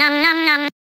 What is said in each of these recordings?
Nom nom nom.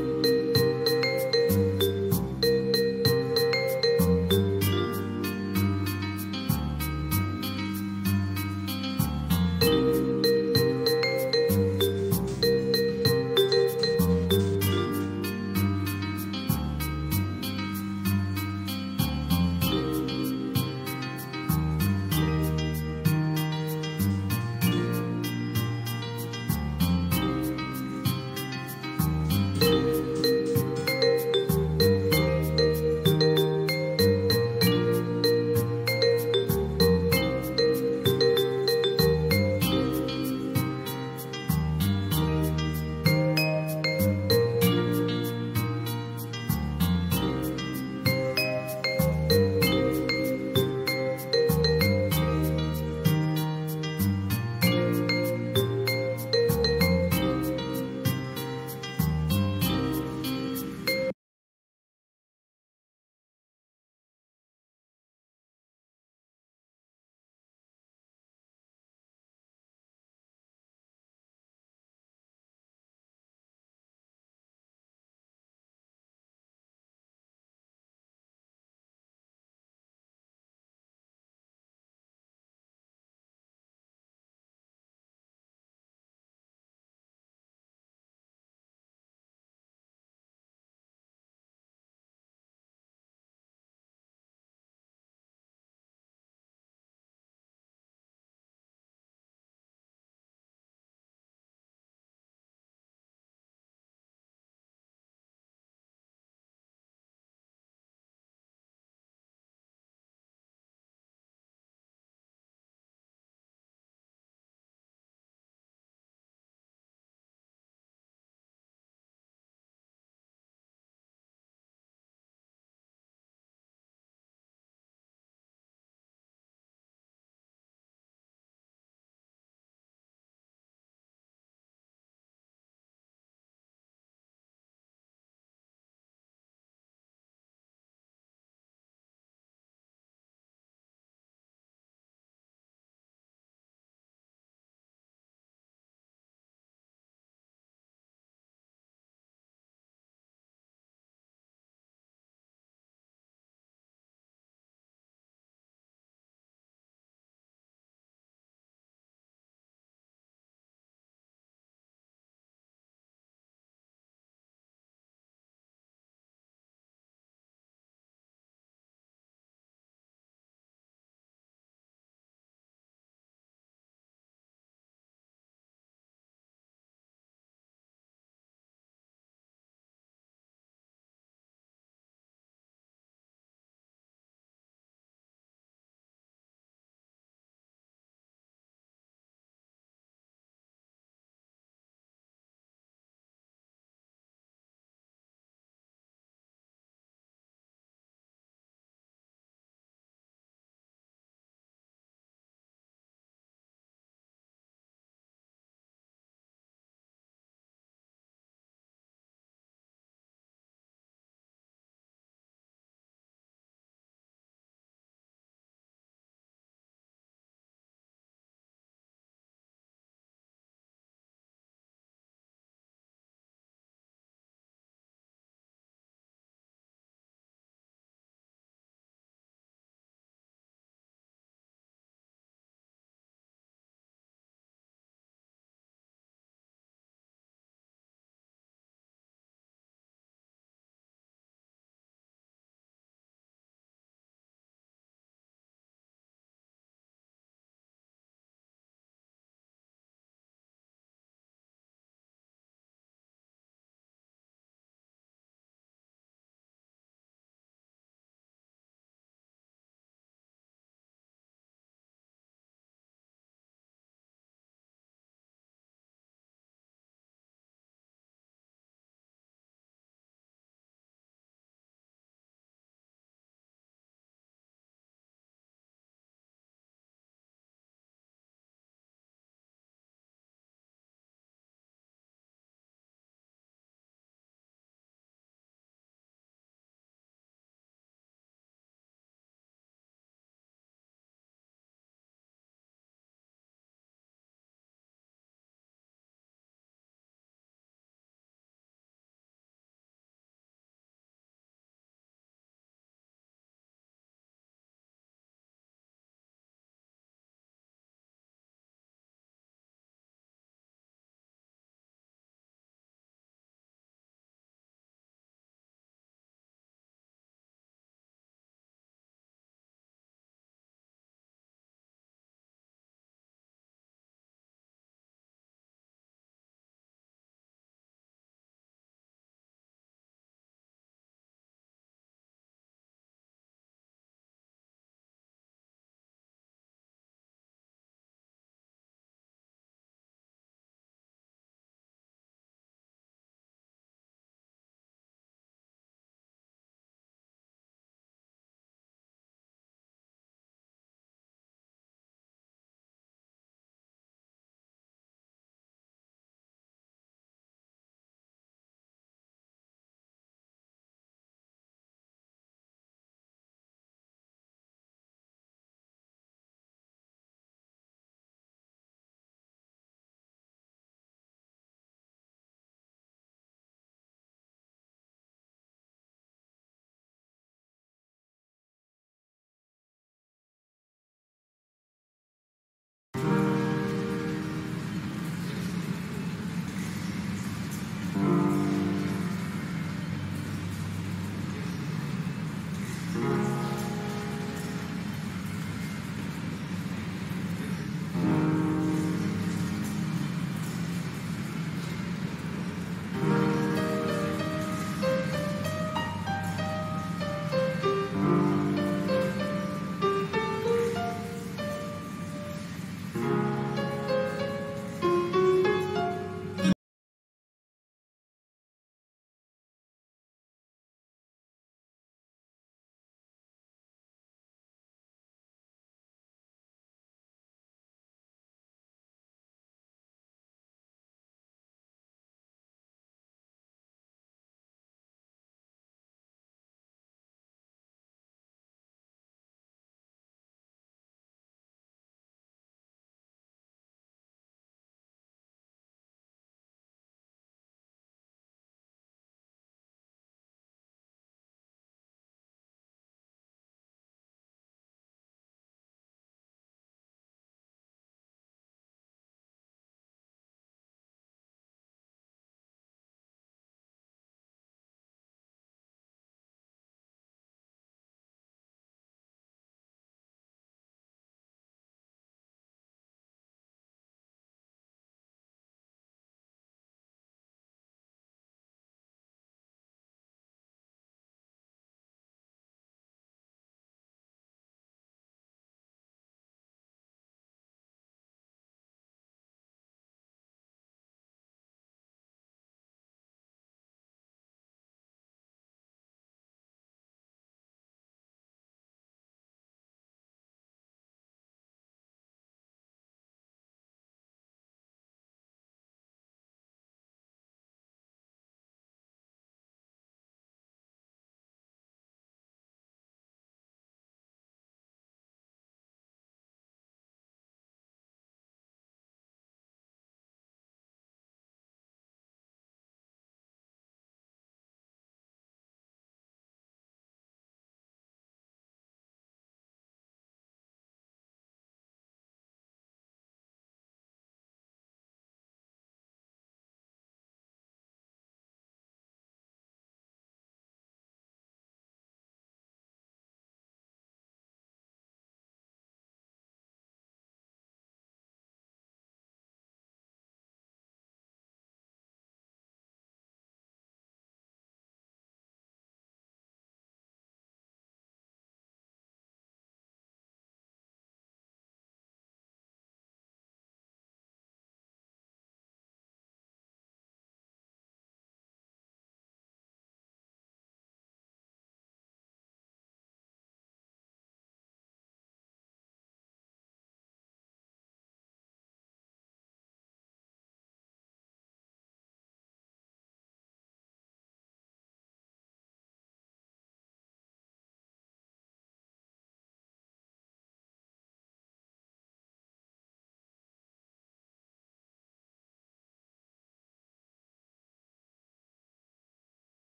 Música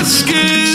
ask is,